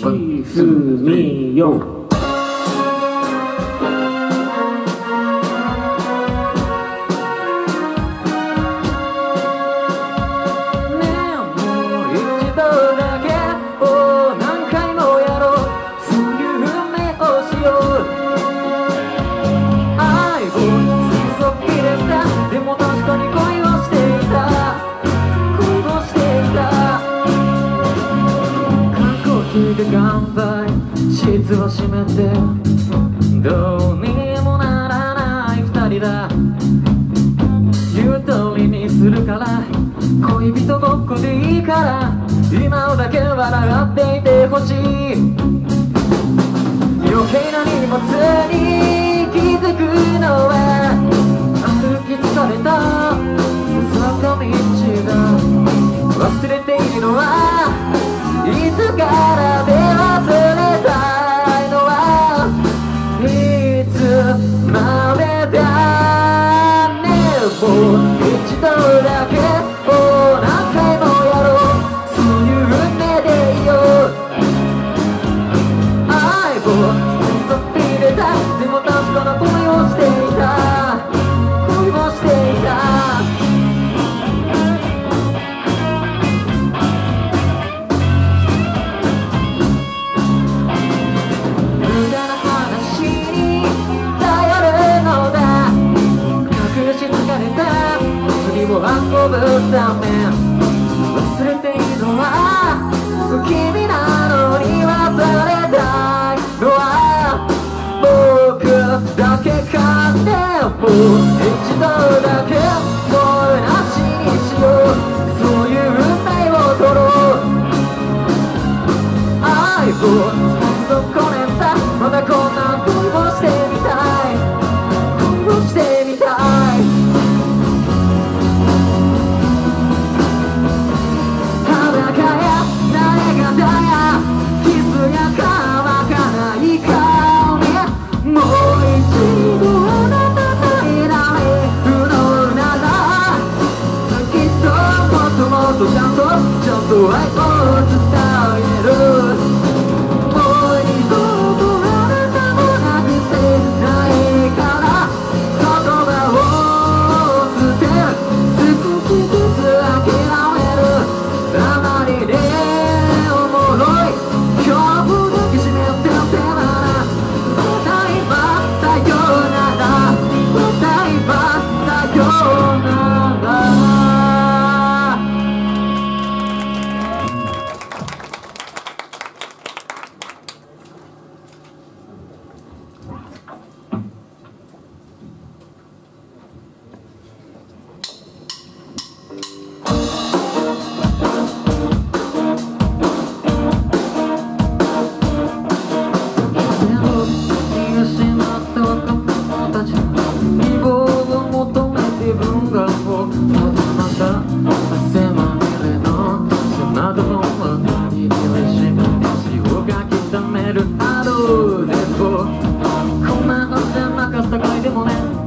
气势密用。く乾杯室を閉めてどうにもならない二人だ。言うとりにするから恋人ごっこでいいから今だけ笑っていてほしい。余計な荷物に気づくのは歩き疲れた坂道だ。忘れているのはため忘れているのは君なのに忘れないのは僕だけかでも一度だけ We 呗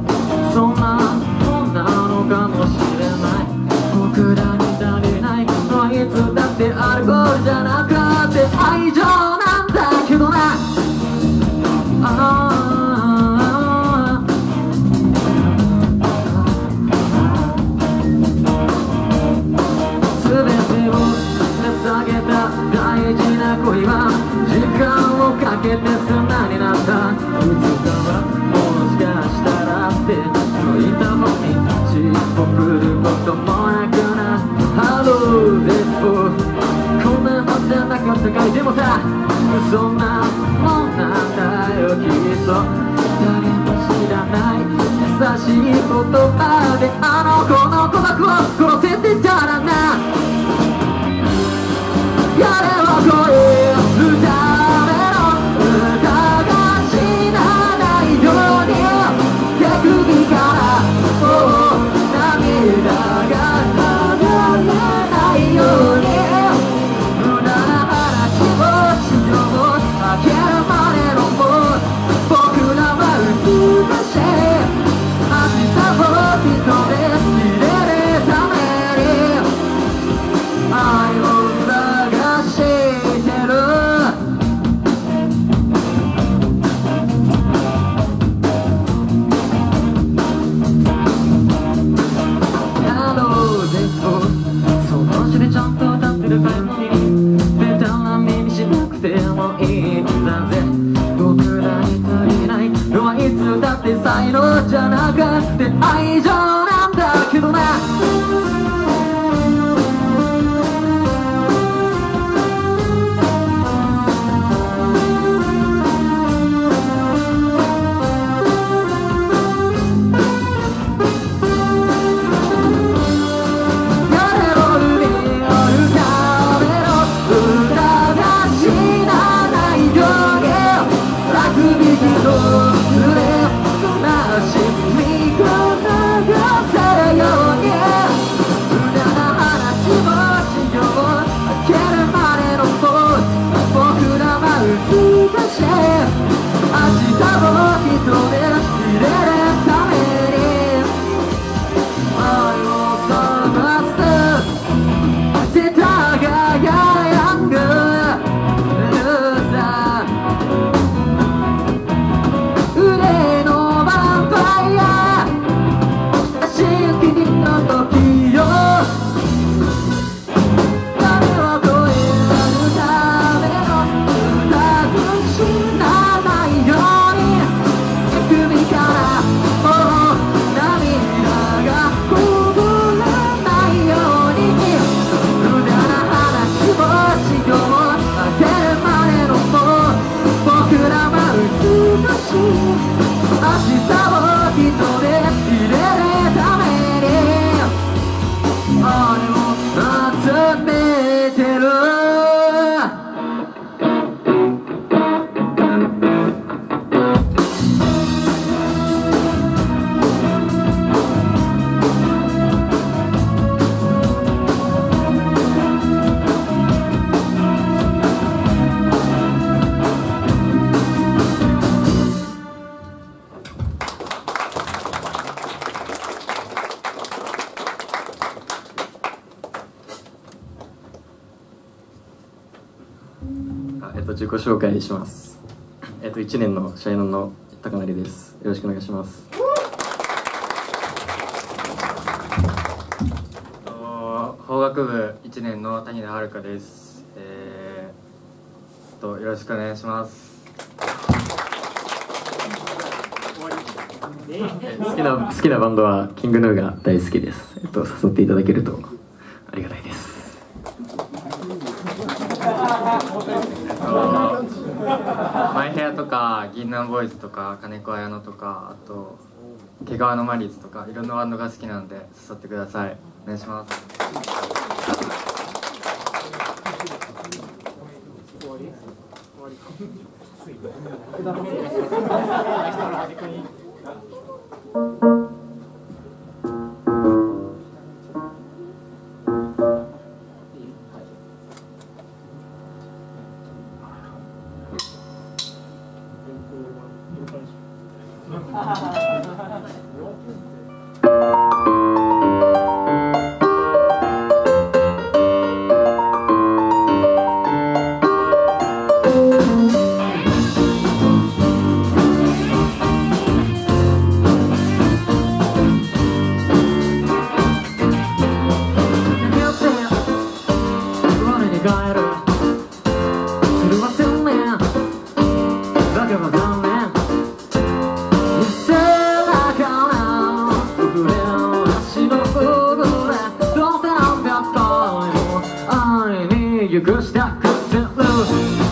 紹介します。えっと、1年の社員の高成です。よろしくお願いします。法学部1年の谷田遥です。えー、と、よろしくお願いします。好きな好きなバンドはキングヌーが大好きです。えっと誘っていただけるとか銀杏ボーイズとか金子綾乃とかあと毛皮のマリーズとかいろんなバンドが好きなんで誘ってください。お願いします。girl stop, cut, loose.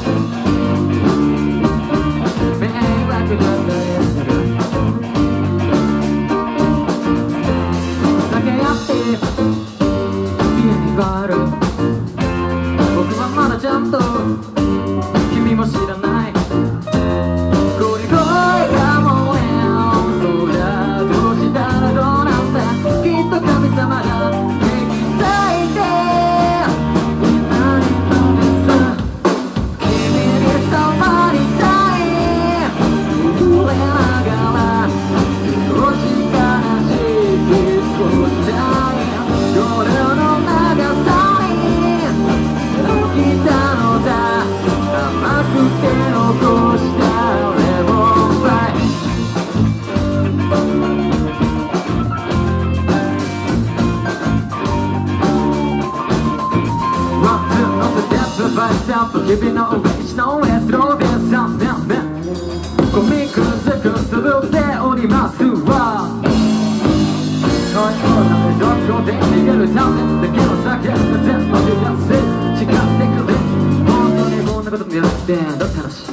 石のエスローで3年目コミくずくすぶっておりますわ。そういうなめどこで逃げるため。だけの酒全部逃がす誓ってくれ本当にこんなこともやってどっからし